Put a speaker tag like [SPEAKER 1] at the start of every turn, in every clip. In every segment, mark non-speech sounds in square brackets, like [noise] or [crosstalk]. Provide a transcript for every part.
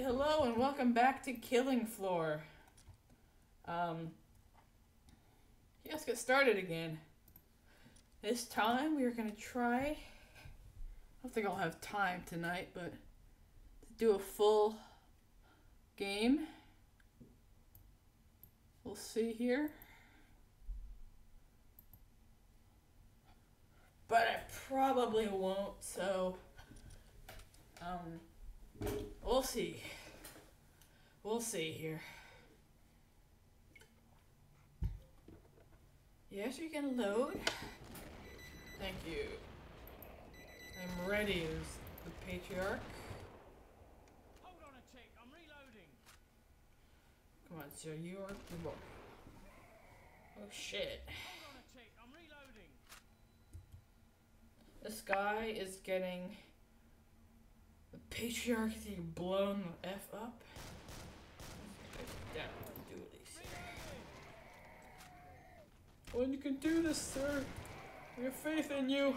[SPEAKER 1] Hello and welcome back to Killing Floor. Um, yeah, let's get started again. This time we are gonna try. I don't think I'll have time tonight, but to do a full game. We'll see here. But I probably won't, so um we'll see. We'll see here. Yes, you can load. Thank you. I'm ready as the patriarch.
[SPEAKER 2] Hold on a tick, I'm reloading.
[SPEAKER 1] Come on, so you are the boy. Oh shit.
[SPEAKER 2] Hold on a tick, I'm reloading.
[SPEAKER 1] This guy is getting the patriarchy blown the F up. Yeah, do this. Well, you can do this, sir. We have faith in you.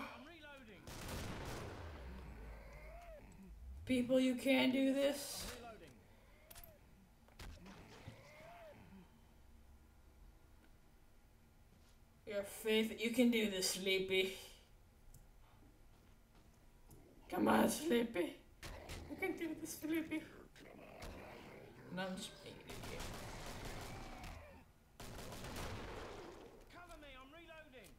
[SPEAKER 1] People, you can do this. We faith you can do this, Sleepy. Come on, Sleepy. You can do this, Sleepy. No, I'm just being an idiot.
[SPEAKER 2] Cover me, I'm reloading.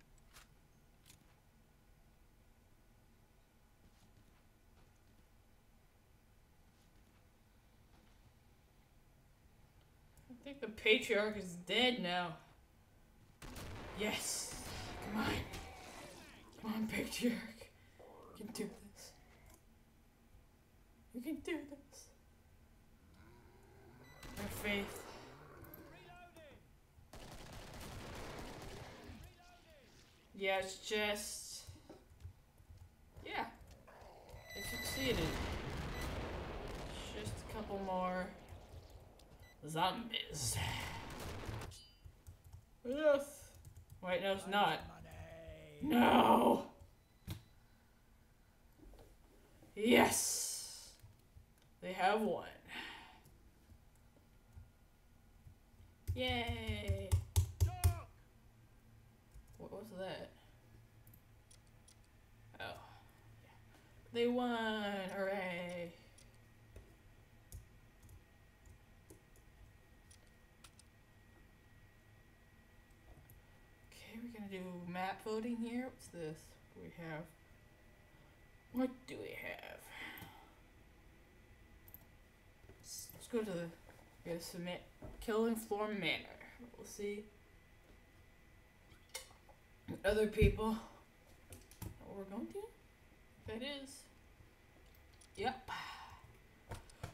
[SPEAKER 1] I think the patriarch is dead now. Yes. Come on. Come on, patriarch. You can do this. You can do this. Have faith.
[SPEAKER 2] Reloading.
[SPEAKER 1] Yeah, it's just. Yeah. It succeeded. Just a couple more zombies. Yes. Wait, no, it's not. No. Yes. They have won. Yay. What was that? Oh. They won! Hooray! Okay, we're gonna do map voting here. What's this? We have? What do we have? Let's let's go to the. We gotta submit Killing Floor Manor. We'll see other people. What we're going to? That is. Yep.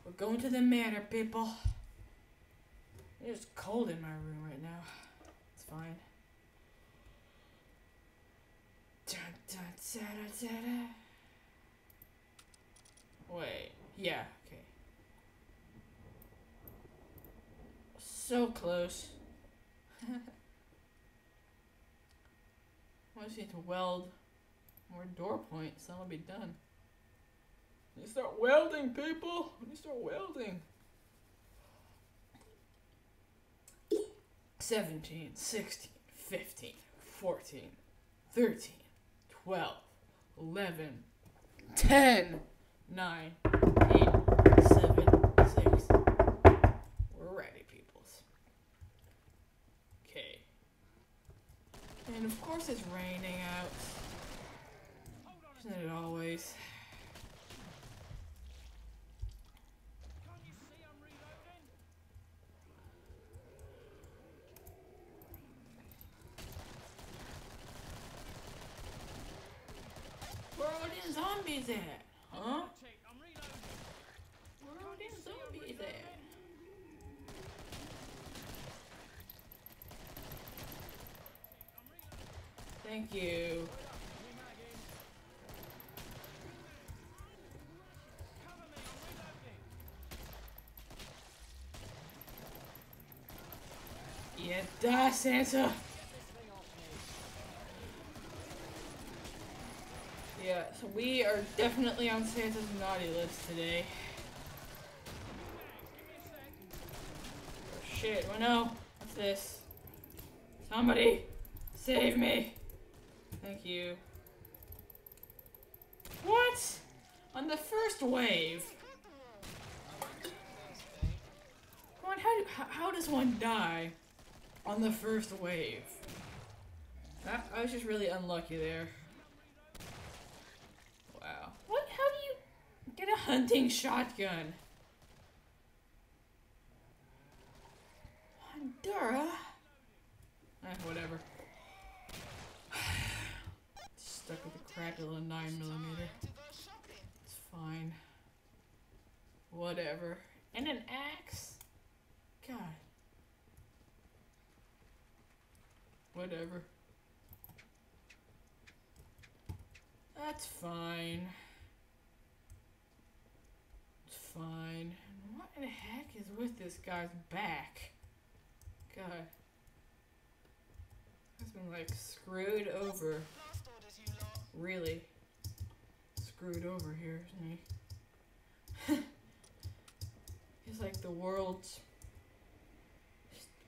[SPEAKER 1] We're going to the manor, people. It's cold in my room right now. It's fine. Dun, dun, da, da, da. Wait. Yeah, okay. So close. I just need to weld more door points. That'll be done. You start welding, people. When you start welding. 17, 16, 15, 14, 13, 12, 11, 10, 9, And of course it's raining out. Isn't it always?
[SPEAKER 2] Can't you see I'm reloading?
[SPEAKER 1] Where are all these zombies at? Huh?
[SPEAKER 2] Hold on a tick, I'm reloading.
[SPEAKER 1] Where are all these zombies at?
[SPEAKER 2] I'm reloading.
[SPEAKER 1] Thank you. Yeah, die, Santa. Yeah, so we are definitely on Santa's naughty list today. Oh, shit. Oh no. What's this? Somebody save me. You. What? On the first wave? Come on, how, do, how, how does one die on the first wave? I, I was just really unlucky there. Wow. What? How do you get a hunting shotgun? Honduras? Eh, whatever. Stuck with the crappy little 9 millimeter. It's fine. Whatever. And an axe? God. Whatever. That's fine. It's fine. What in the heck is with this guy's back? God. He's been like screwed over. Really screwed over here, isn't he? [laughs] He's like the world's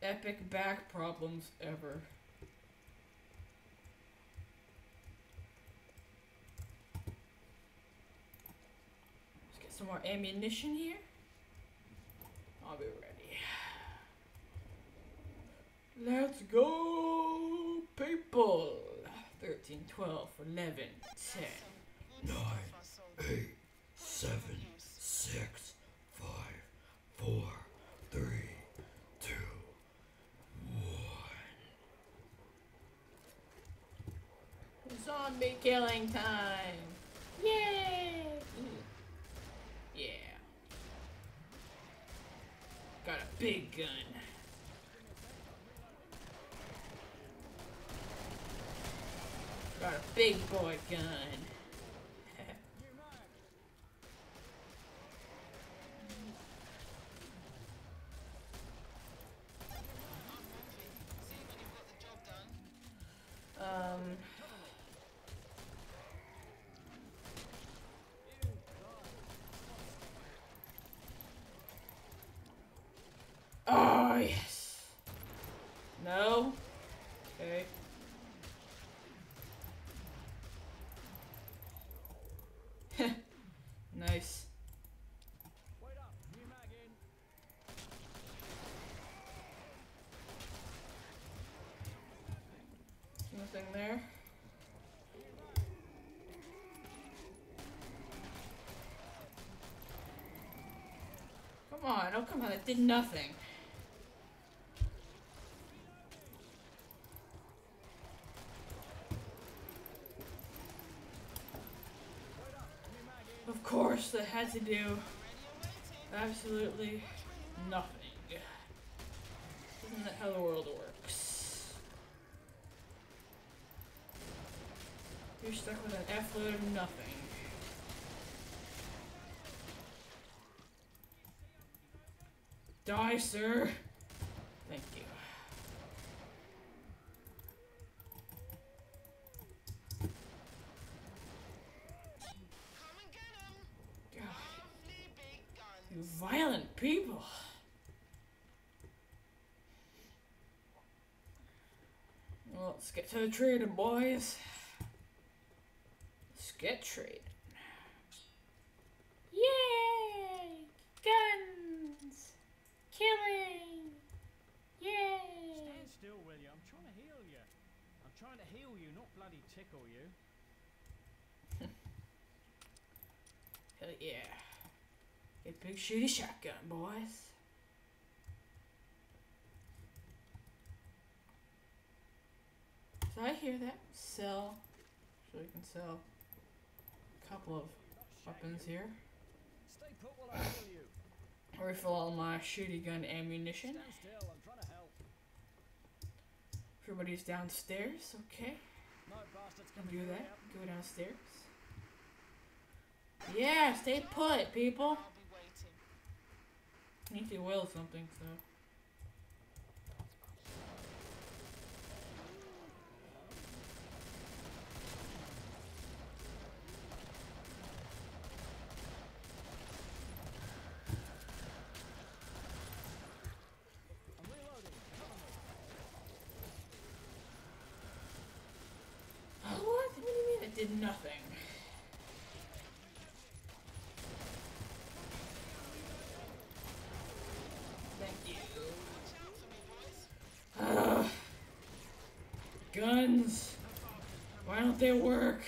[SPEAKER 1] epic back problems ever. Let's get some more ammunition here. I'll be ready. Let's go, people! 13, 12, 11, 10,
[SPEAKER 3] nine, eight, seven, six, five, four, three, two, one.
[SPEAKER 1] Zombie killing time! Yay! Yeah. Got a big gun. Got a big boy gun. um. Oh, yes. No? Okay. nice.
[SPEAKER 2] Wait up. New mag in.
[SPEAKER 1] Nothing there. Come on, oh come on, it did nothing. Of course, that had to do absolutely nothing. Isn't that how the world works? You're stuck with an F load of nothing. Die, sir. Thank you. You violent people. Well, let's get to the trading, boys. Let's get trading. Yay! Guns! Killing! Yay!
[SPEAKER 2] Stand still, will you? I'm trying to heal you. I'm trying to heal you, not bloody tickle you. [laughs]
[SPEAKER 1] Hell yeah. Get big shooty shotgun, boys. So I hear that. Sell. So we can sell a couple of weapons here. Refill all my shooty gun ammunition. Everybody's downstairs, okay. Can do that. Go downstairs. Yeah, stay put, people. I need to will something, so.
[SPEAKER 2] I'm
[SPEAKER 1] nothing. Thank you. Ugh. Guns. Why don't they work?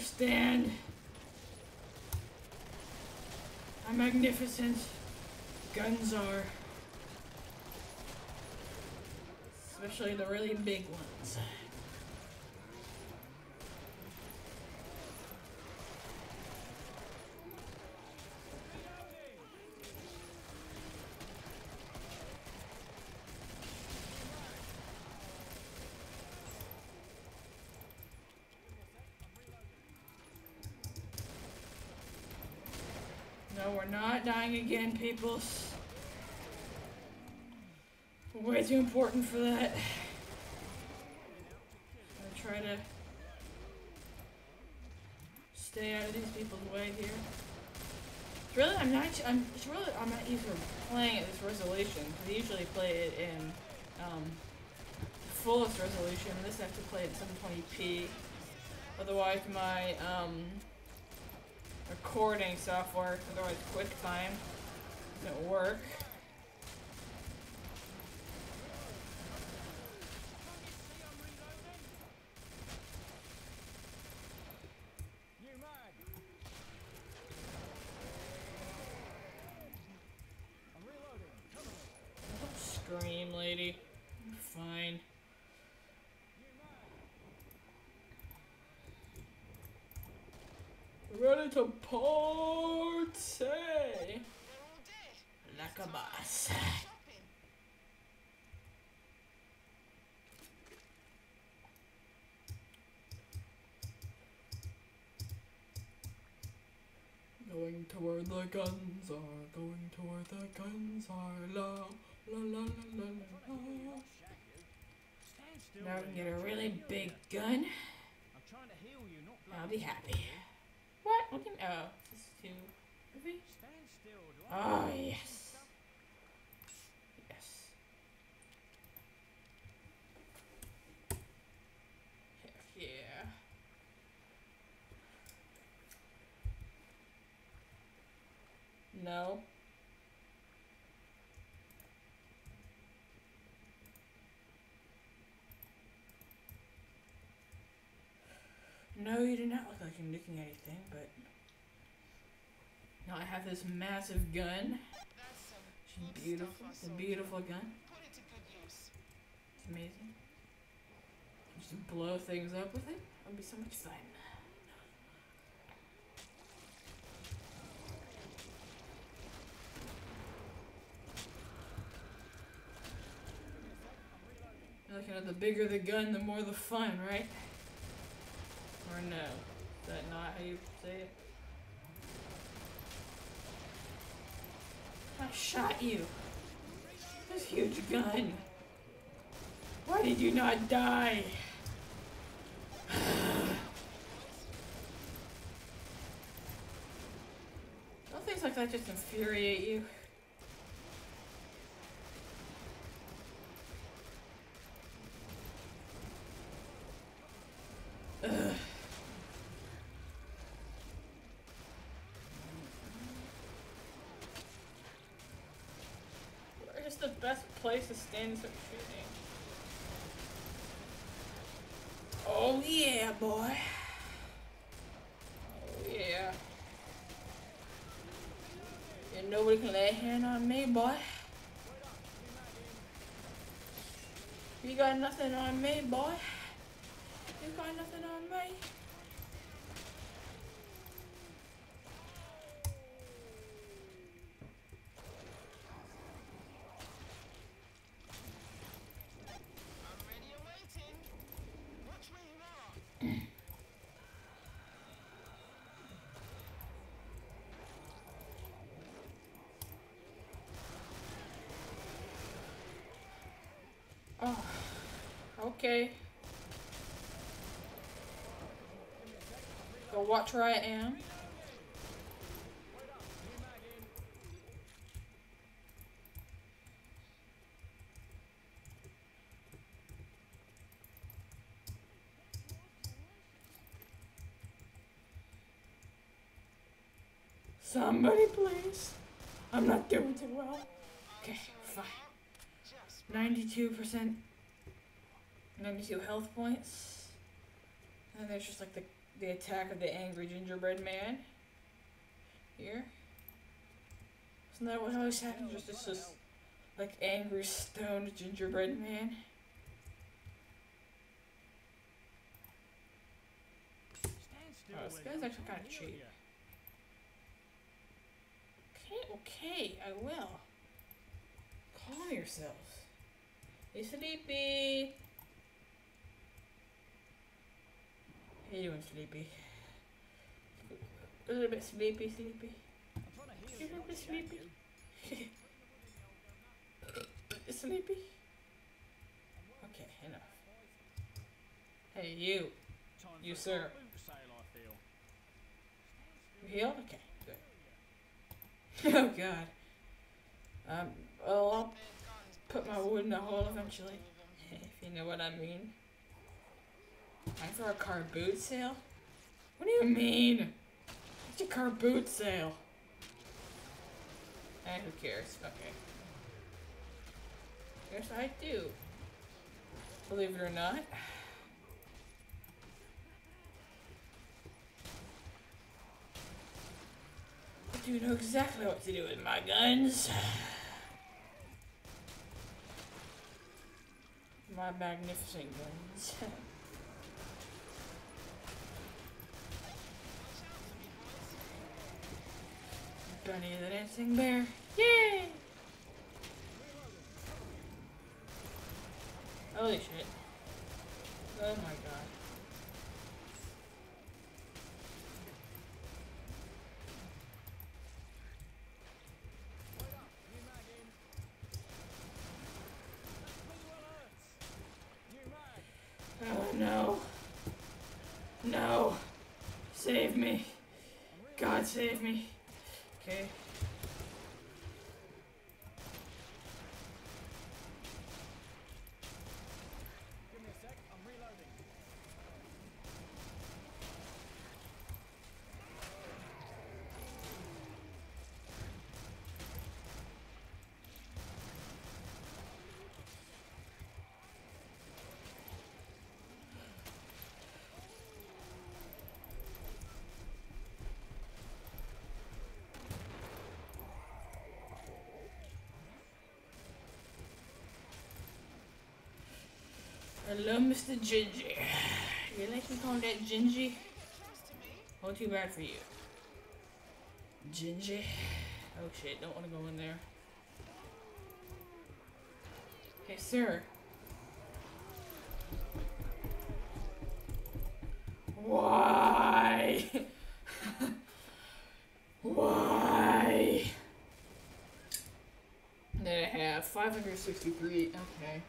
[SPEAKER 1] Just understand how magnificent guns are. Especially the really big ones. Not dying again, peoples. We're way too important for that. I'm gonna try to stay out of these people's way here. It's really, I'm not. I'm. It's really. I'm not even playing at this resolution. I usually play it in um, fullest resolution. This I have to play at 720p. Otherwise, my um, recording software, otherwise QuickTime, doesn't work.
[SPEAKER 2] You mag! I'm reloading. Cover me.
[SPEAKER 1] Don't scream, lady. I'm fine. Ready to party like a boss. Going to where the guns are, going to where the guns are, la la la la la la. la.
[SPEAKER 2] Stand still.
[SPEAKER 1] Now we can get a
[SPEAKER 2] I'm
[SPEAKER 1] really
[SPEAKER 2] trying to heal
[SPEAKER 1] big gun.
[SPEAKER 2] I'm trying to heal you, not
[SPEAKER 1] I'll be happy. What? Can? Oh, this is too movie.
[SPEAKER 2] Stand still.
[SPEAKER 1] Oh yes, yes. Heck yeah. No. No, you do not look like you're at anything, but now I have this massive gun. It's beautiful. It's a beautiful gun. It's amazing. Just blow things up with it. It'll be so much fun. You're looking at the bigger the gun, the more the fun, right? Or no? Is that not how you say it? I shot you. This huge gun. Why did you not die? [sighs] Don't things like that just infuriate you? Ugh. Where is the best place to stand and start shooting? Oh yeah, boy. Oh yeah. And nobody can lay a hand on me, boy. You got nothing on me, boy. You got nothing on me. Okay. Or watch where I am. Somebody please. I'm not doing too well. Okay, fine. 92%. 92 health points. And there's just like the, the attack of the angry gingerbread man. Here. Isn't that what always happens? Just this, this like angry stoned gingerbread man. Oh, this guy's
[SPEAKER 2] you?
[SPEAKER 1] Actually kinda cheap. Okay, okay, I will. Calm yourselves. Hey, Sleepy. How you doing, Sleepy? A little bit sleepy, Sleepy.
[SPEAKER 2] Heal
[SPEAKER 1] you, look bit sleepy. [laughs] sleepy? Okay, enough. Hey, you. You, sir. healed? Okay, good. [laughs] oh, God. Um, well, I'll put my wood in the hole eventually. [laughs] if you know what I mean. Time for a car boot sale? What do you mean? It's a car boot sale. Eh, who cares? Okay. Yes, I do. Believe it or not. I do know exactly what to do with my guns. [sighs] My magnificent guns. [laughs] Bunny the Dancing Bear. Yay! Holy shit. Oh my god. Oh no. No. Save me. God save me. Okay.
[SPEAKER 2] Give me a sec, I'm reloading.
[SPEAKER 1] Hello, Mr. Gingy. You like me calling that Gingy? Oh, too bad for you. Gingy. Oh shit, don't want to go in there. Hey, sir. Why? [laughs] Why? Then I have 563. Okay.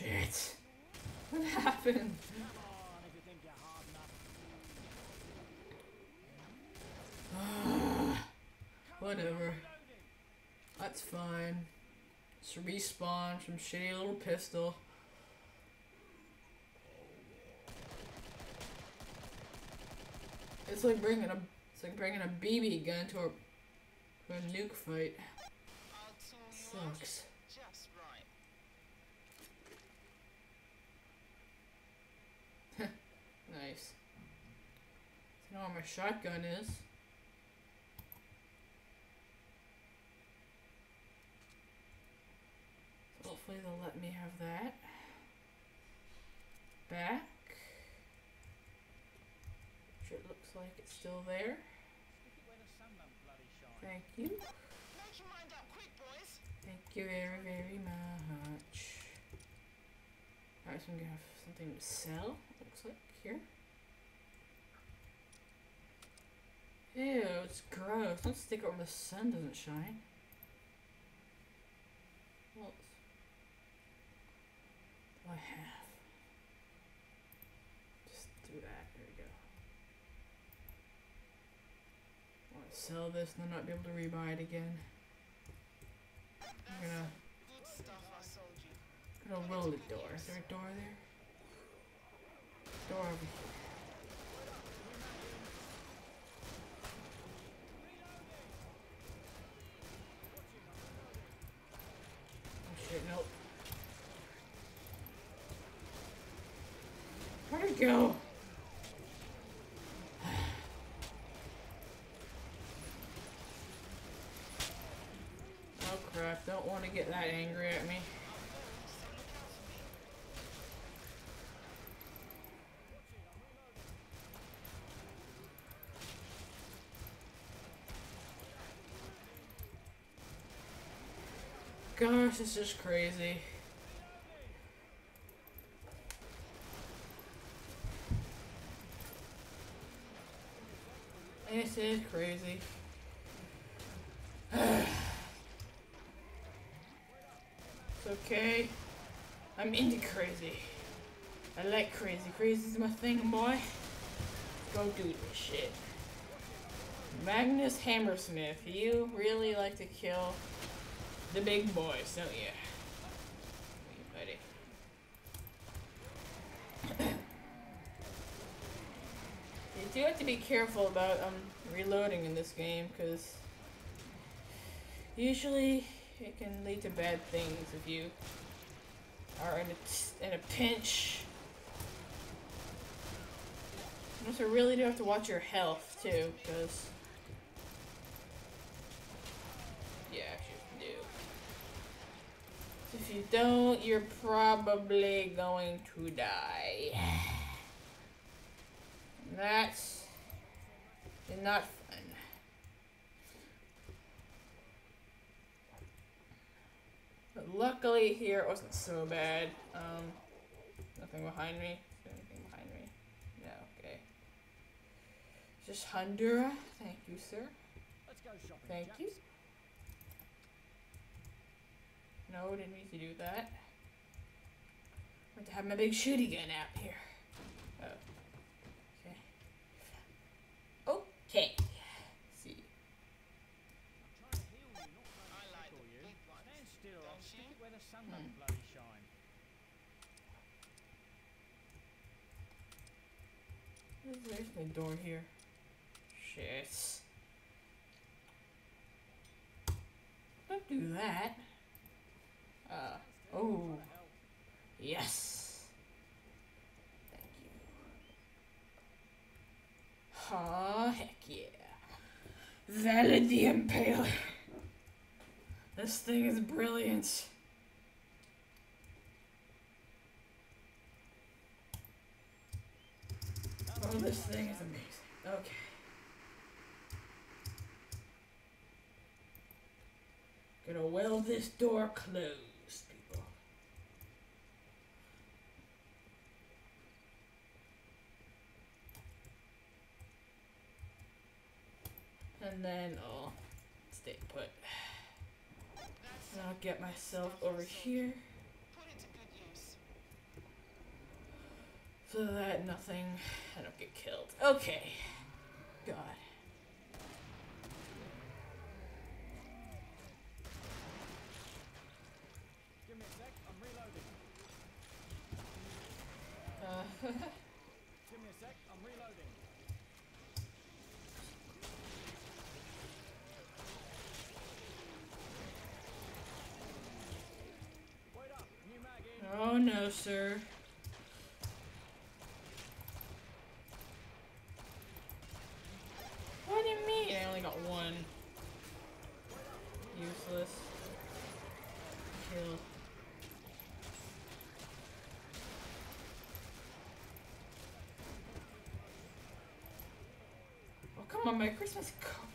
[SPEAKER 2] New mag in.
[SPEAKER 1] Shit. What happened?
[SPEAKER 2] Come on, if you think you're hard enough.
[SPEAKER 1] Whatever. That's fine. It's a respawn from shitty little pistol. It's like bringing a it's like bringing a BB gun to a to a nuke fight. Sucks.
[SPEAKER 4] Just right.
[SPEAKER 1] Nice. I know where my shotgun is. So Hopefully they'll let me have that. Back. Sure it looks like it's still there. Thank you. Thank you very, very much. Alright, so I'm gonna have something to sell, here. Ew, it's gross. Don't stick it where the sun doesn't shine. What do I have? Just do that. There we go. Want to sell this and then not be able to rebuy it again. I'm gonna
[SPEAKER 4] stuff I sold you.
[SPEAKER 1] gonna roll the door. Is there a door there? Door over here. Oh shit, nope. Where'd it go? [sighs] Oh crap, don't want to get that angry at me. Gosh, this is crazy. This is crazy. [sighs] it's okay. I'm into crazy. I like crazy. Crazy's my thing, boy. Go do this shit. Magnus Hammersmith, you really like to kill the big boys, don't you? Hey, buddy. you do have to be careful about um reloading in this game, because usually it can lead to bad things if you are in a, in a pinch. You also really do have to watch your health too, because yeah, you. If you don't, you're probably going to die. [sighs] That's not fun. But luckily here it wasn't so bad. Um, nothing behind me. Is there anything behind me? No, okay. Just Honduras. Thank you, sir.
[SPEAKER 2] Let's go shopping.
[SPEAKER 1] Thank you. No, didn't mean to do that. I'm to have my big shooty gun out here. Oh. Okay. Okay. see.
[SPEAKER 4] The
[SPEAKER 2] the
[SPEAKER 1] Hmm. There's my door here. Shit. Don't do that. Uh, oh. Yes. Thank you. Aw, heck yeah. Vlad the Impaler. This thing is brilliant. Oh, this thing is amazing. Okay. Gonna weld this door closed, people. And then I'll stay put. And I'll get myself over here
[SPEAKER 4] Put it to good use.
[SPEAKER 1] so that nothing, I don't get killed. Okay. God.
[SPEAKER 2] Give me a sec. I'm reloading.
[SPEAKER 1] Uh, [laughs]
[SPEAKER 2] Give me a sec. I'm reloading. Wait up. New mag in.
[SPEAKER 1] Oh no, sir. What do you mean? I only got one. Useless. Kill. Oh, come on, my Christmas cup.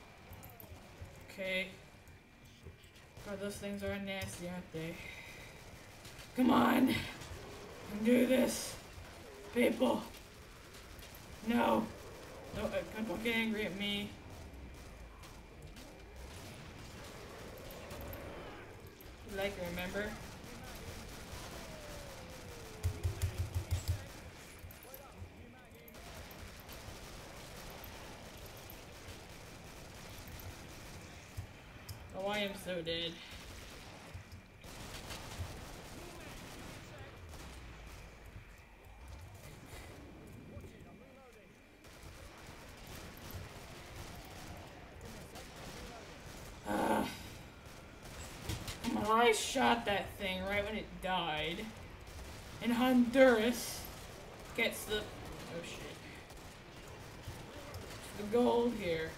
[SPEAKER 1] Okay. God, those things are nasty, aren't they? Come on. Do this. People. No. Don't, don't get angry at me. Like, remember? Oh, I am so dead. I shot that thing right when it died. And Honduras gets the. Oh shit. The gold here.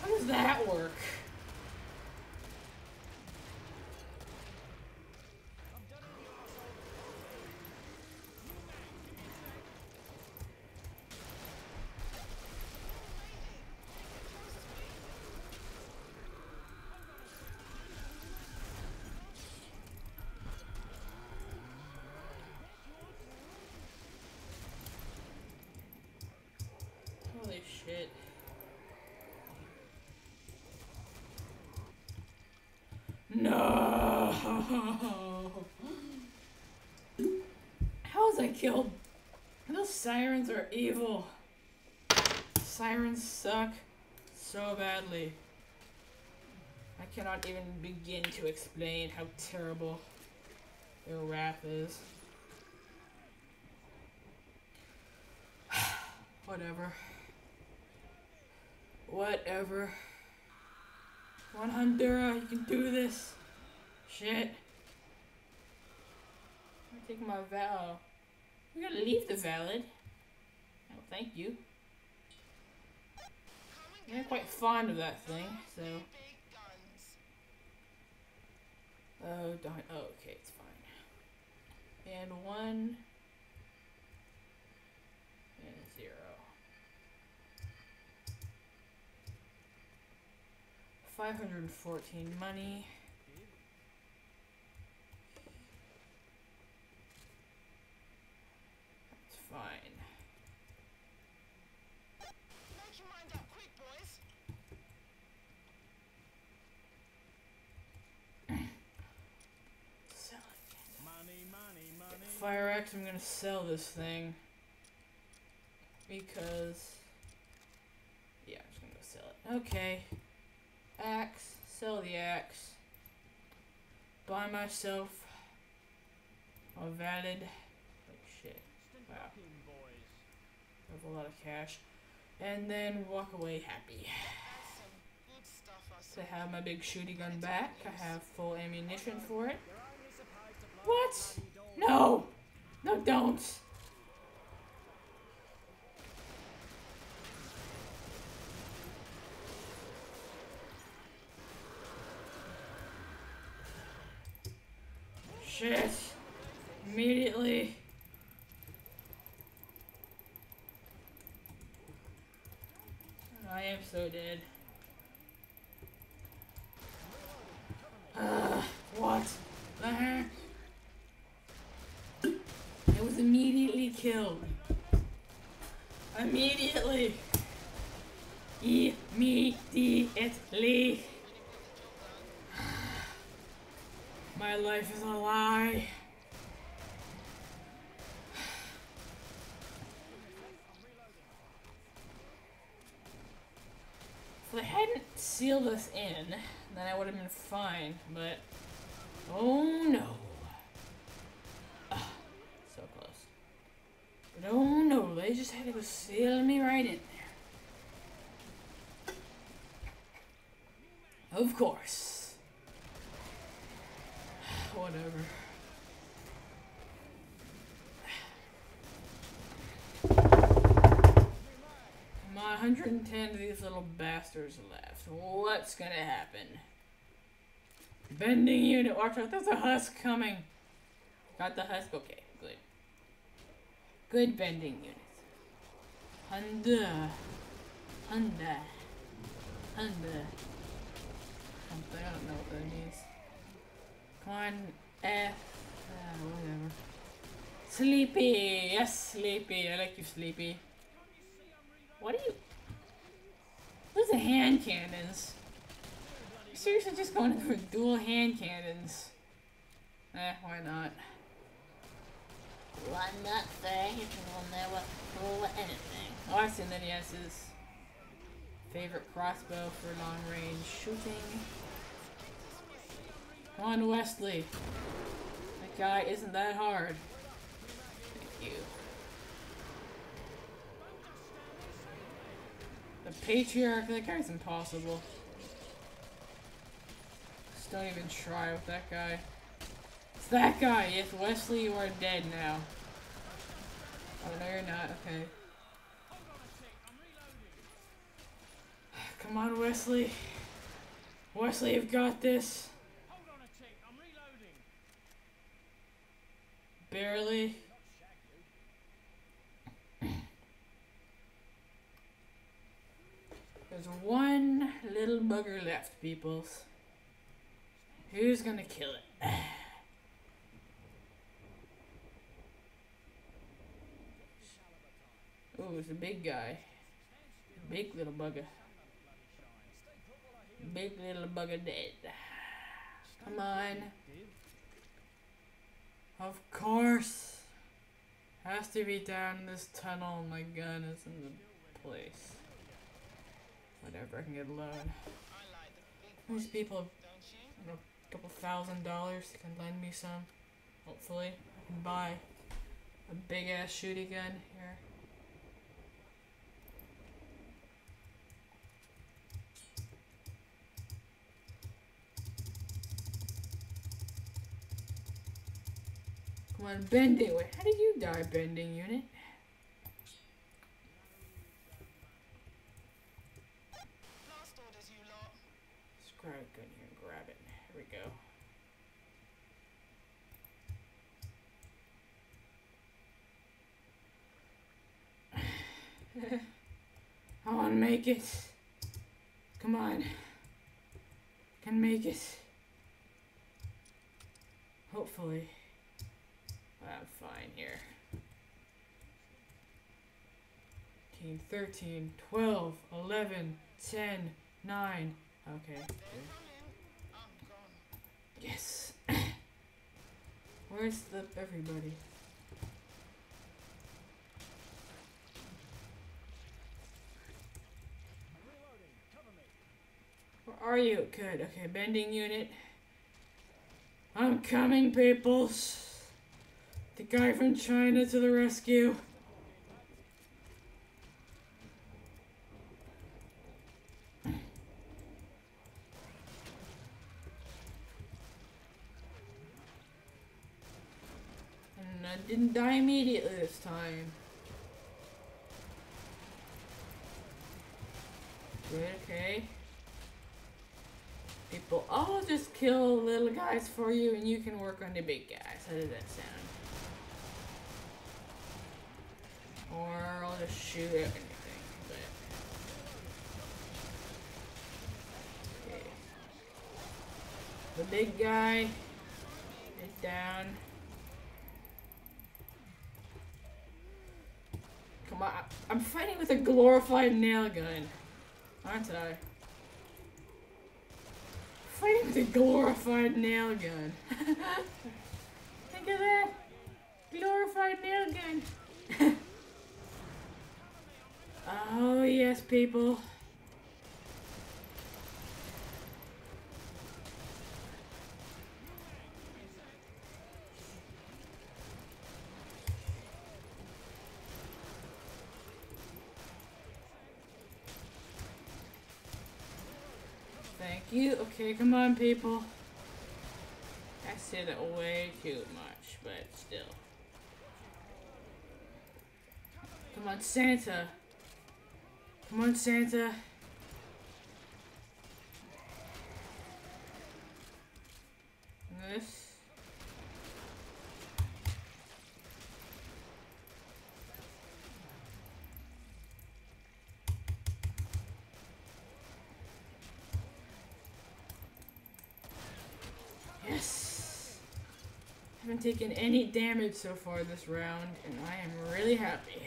[SPEAKER 1] How does that work? Holy shit. No. [laughs] How was I killed? Those sirens are evil. Sirens suck so badly. I cannot even begin to explain how terrible their wrath is. [sighs] Whatever. Whatever. One Hondura, you can do this. Shit. I'm taking my vow. We gotta leave the Vlad. Oh, thank you. I'm quite fond of that thing, so. Oh, darn. Oh, okay, it's fine. And one. And zero. Five hundred and fourteen money. That's fine.
[SPEAKER 4] Make your mind up quick, boys.
[SPEAKER 1] Sell it.
[SPEAKER 2] Money, money, money.
[SPEAKER 1] Fire Axe, I'm gonna sell this thing. Because. Yeah, I'm just gonna go sell it. Okay. Axe. Sell the axe. Buy myself a Vlad. Oh shit.
[SPEAKER 2] Instant
[SPEAKER 1] Wow.
[SPEAKER 2] fucking boys.
[SPEAKER 1] Have a lot of cash. And then walk away happy.
[SPEAKER 4] That's some good stuff I
[SPEAKER 1] To have my big shooty gun back. I have full ammunition for it.
[SPEAKER 2] You're only supposed to blow
[SPEAKER 1] What?
[SPEAKER 2] the bloody door.
[SPEAKER 1] No! No, don't! Shit! Immediately. I am so dead. What heck? I was immediately killed. Immediately. Immediately. [sighs] My life is a lie. They hadn't sealed us in, then I would have been fine, but oh no. Ah, so close. But oh no, they just had to seal me right in there. Of course. [sighs] Whatever. My 110 of these little bastards left. What's gonna happen? Bending unit. Watch out, there's a husk coming. Got the husk? Okay, good. Good bending unit. Honda. Honda. Honda. I don't know what that means. Come on, F. Ah, whatever. Sleepy! Yes, Sleepy. I like you, Sleepy. What are you? What's the hand cannons? You seriously just going in for dual hand cannons? Eh, why not?
[SPEAKER 5] Why not say you will never fool anything?
[SPEAKER 1] Oh, I see the yeses. Favorite crossbow for long range shooting. Come on, Wesley. That guy isn't that hard. Thank you. The patriarch, that guy's impossible. Just don't even try with that guy. It's that guy! Yes, Wesley, you are dead now. Oh, no, you're not. Okay. Come on, Wesley. Wesley, you've got this. Barely. There's one little bugger left, peoples. Who's gonna kill it? [sighs] Oh, it's a big guy. Big little bugger. Big little bugger dead. Come on. Of course. Has to be down this tunnel. My gun is in the place. Whatever, I can get a loan.
[SPEAKER 4] I like
[SPEAKER 1] These people have
[SPEAKER 4] don't
[SPEAKER 1] a couple thousand dollars can lend me some. Hopefully, I can buy a big ass shooty gun here. Come on, bending. Wait, how did you die, bending unit?
[SPEAKER 4] Last orders, you lot.
[SPEAKER 1] Let's grab a gun here and grab it. Here we go. I want to make it. Come on. Can make it. Hopefully. I'm fine here. 13, 13, 12, 11, 10, 9. Okay. Yes. Where's the everybody? Where are you? Good. Okay, bending unit. I'm coming, peoples. The guy from China to the rescue. And I didn't die immediately this time. Good, okay. People, I'll just kill little guys for you and you can work on the big guys. How does that sound? Or I'll just shoot at anything. But... Okay. The big guy is down. Come on, I- I'm fighting with a glorified nail gun, aren't I? Fighting with a glorified nail gun. [laughs] Think of that. Glorified nail gun. [laughs] oh, yes, people. Thank you. Okay, come on, people. I said it way too much, but still. Come on, Santa. Come on, Santa. This. Yes. Haven't taken any damage so far this round, and I am really happy.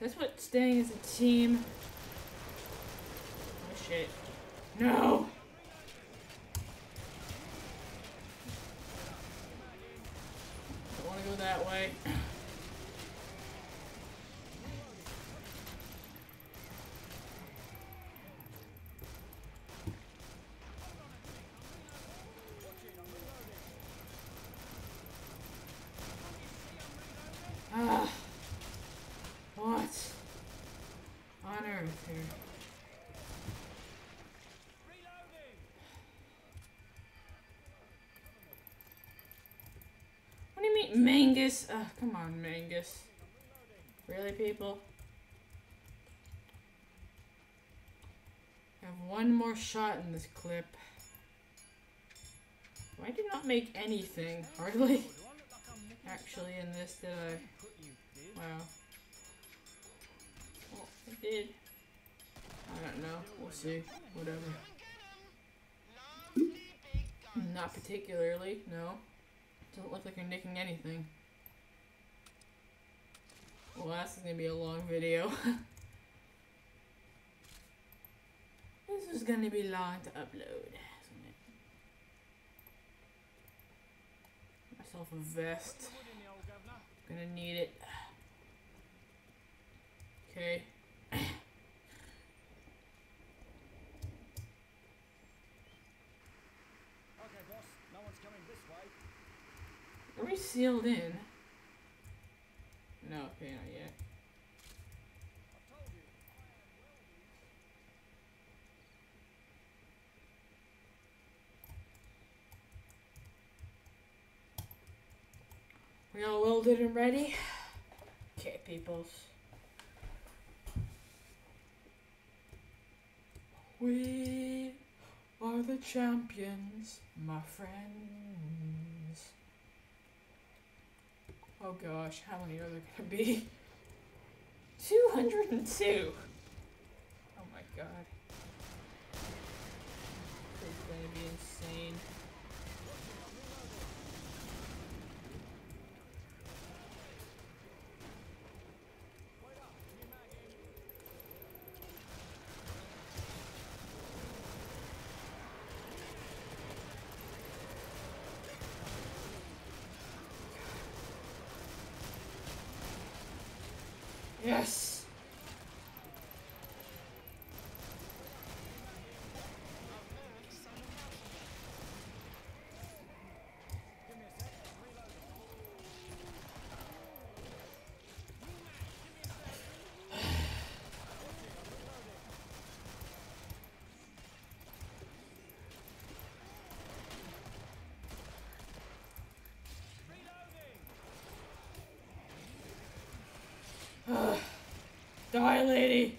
[SPEAKER 1] That's what staying as a team. Oh shit. No! that way. Ah. What? On earth here. What do you mean, Mangus? Come on, Mangus. Really, people? I have one more shot in this clip. I did not make anything, [laughs] hardly. Actually, in this, did I? Wow. Well, I did. I don't know. We'll see. Whatever. Not particularly, no. Doesn't look like you're nicking anything. Well, this is gonna be a long video. [laughs] this is gonna be long to upload, isn't it? Myself a vest. Gonna need it. Okay. [coughs]
[SPEAKER 2] Okay, boss. No one's coming this way.
[SPEAKER 1] Are we sealed in? No, okay, not yet. We all welded and ready? Okay, peoples. We are the champions, my friends. Oh gosh, how many are there gonna be? 202! Oh my god. This is gonna be insane. Yes! [sighs] Die, lady!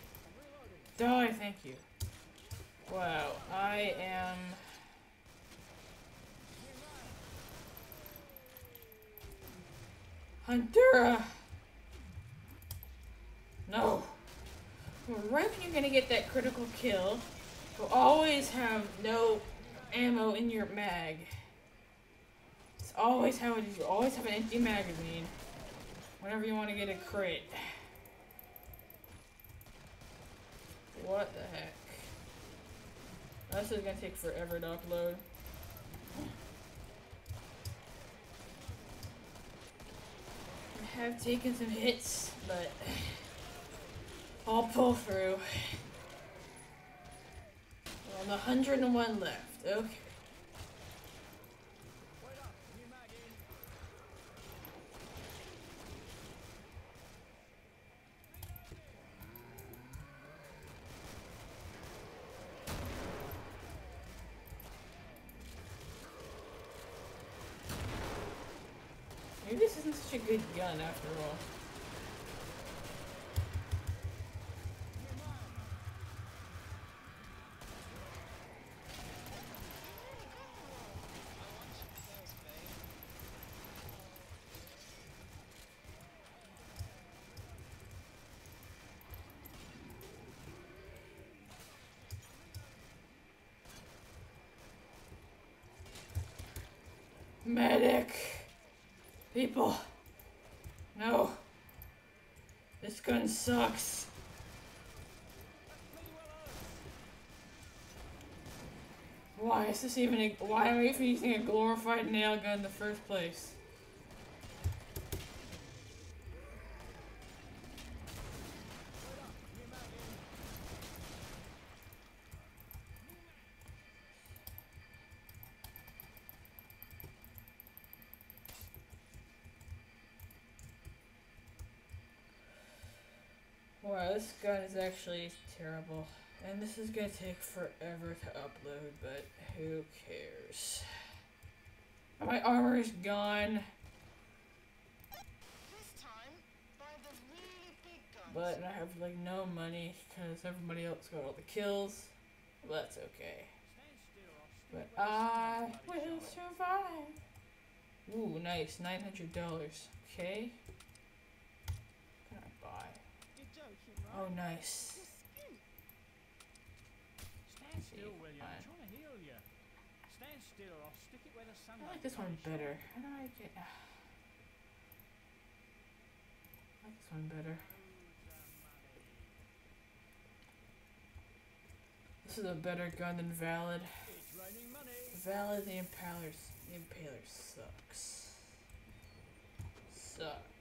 [SPEAKER 1] Die, thank you. Wow, I am. Honduras! No! Oh. Right when you're gonna get that critical kill, you'll always have no ammo in your mag. It's always how it is. You always have an empty magazine whenever you want to get a crit. What the heck? This is gonna take forever to upload. I have taken some hits, but I'll pull through. We're on the 101 left. Okay. Maybe this isn't such a good gun after all. Medic! People! No! This gun sucks! Why is this even a- why am I even using a glorified nail gun in the first place? Wow, this gun is actually terrible. And this is gonna take forever to upload, but who cares? My armor is gone,
[SPEAKER 4] This time, buy the really big guns.
[SPEAKER 1] but I have like no money because everybody else got all the kills. Well, that's okay.
[SPEAKER 2] Stand still, I'll stick
[SPEAKER 1] But
[SPEAKER 2] it where the
[SPEAKER 1] I will survive. Ooh, nice. $900. Okay. What can I buy?
[SPEAKER 4] You're joking, right?
[SPEAKER 1] Oh, nice.
[SPEAKER 2] Stand still, William. I'm trying to heal you. Stand still, or I'll stick it where the sun
[SPEAKER 1] I like this one better. How do I get. Ah. I like this one better. This is a better gun than Vlad.
[SPEAKER 2] It's raining money.
[SPEAKER 1] Vlad, the Impaler's. The Impaler sucks. Sucks.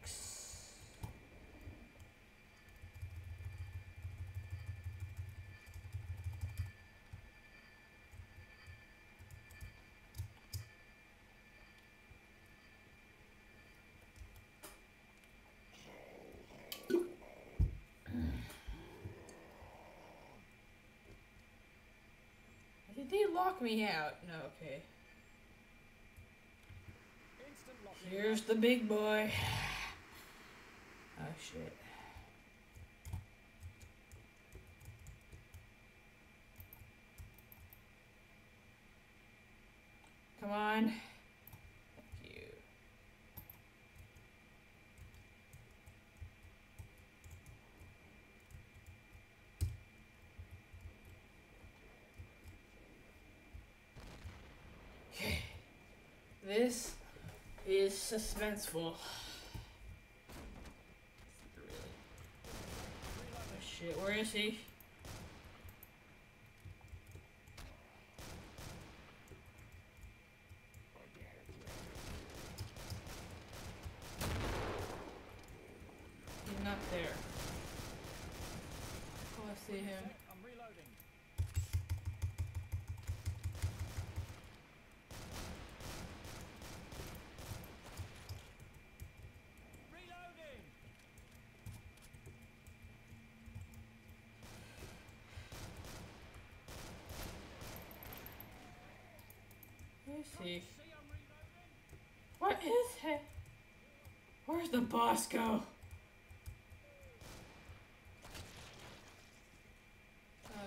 [SPEAKER 1] Did they lock me out? No, okay. Here's the big boy. Oh shit. Come on. Thank you. Okay. This is suspenseful. Really? Oh shit, where is he? He's not there. Oh, I see him.
[SPEAKER 2] I'm reloading. Reloading.
[SPEAKER 1] Where is he?
[SPEAKER 2] See.
[SPEAKER 1] What is it? Where's the boss go? Oh.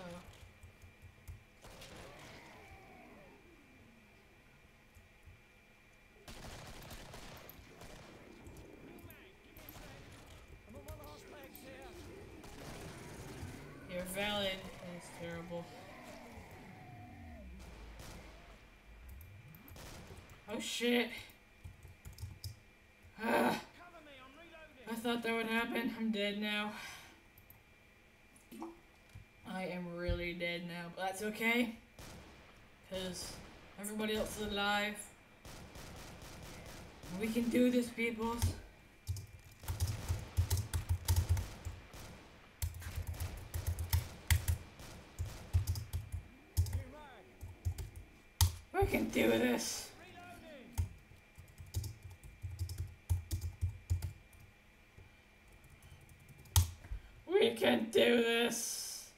[SPEAKER 1] You're valid. It's terrible. Oh shit.
[SPEAKER 2] I'm
[SPEAKER 1] I thought that would happen. I'm dead now. I am really dead now, but that's okay. Because everybody else is alive. We can do this,
[SPEAKER 2] mag.
[SPEAKER 1] We can do this.
[SPEAKER 2] Reloading.
[SPEAKER 1] We can do this.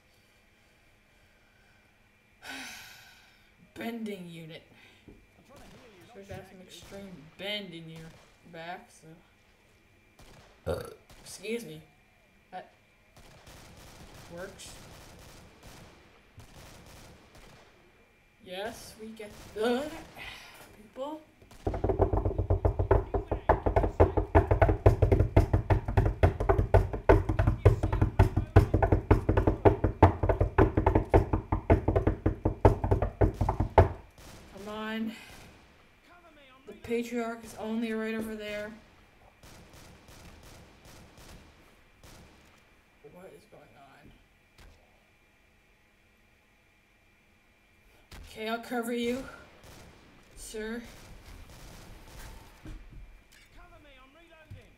[SPEAKER 1] Bending unit.
[SPEAKER 2] I'm trying to heal you,
[SPEAKER 1] So
[SPEAKER 2] not
[SPEAKER 1] got
[SPEAKER 2] shag
[SPEAKER 1] some
[SPEAKER 2] you.
[SPEAKER 1] extreme bend in your back, so. Excuse me. That works. Yes, we get the people. Come on. The patriarch is only right over there. What is going on? Okay, I'll cover you, sir.
[SPEAKER 2] Cover me, I'm reloading.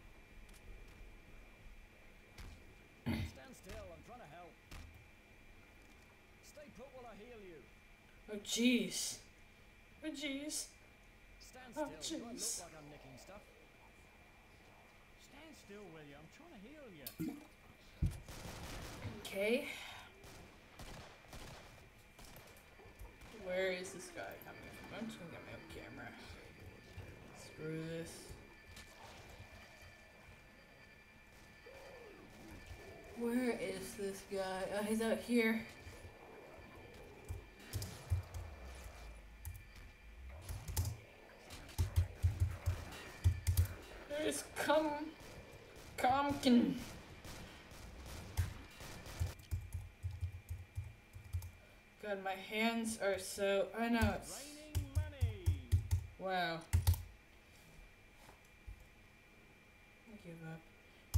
[SPEAKER 2] [clears throat] Stand still, I'm trying to help. Stay put while I heal you.
[SPEAKER 1] Oh, jeez. Oh, jeez.
[SPEAKER 2] Stand
[SPEAKER 1] Oh,
[SPEAKER 2] still. Do I look
[SPEAKER 1] jeez.
[SPEAKER 2] like I'm nicking stuff? Stand still, will you? I'm trying to heal you.
[SPEAKER 1] Okay. Where is this guy coming from? I'm just gonna get my own camera. Screw this. Where is this guy? Oh, he's out here. There's come, Comkin. God, my hands are so. I know it's. Wow. I give up.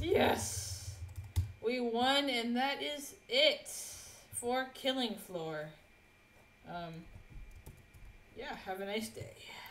[SPEAKER 1] Yes! We won, and that is it for Killing Floor. Um, yeah, have a nice day.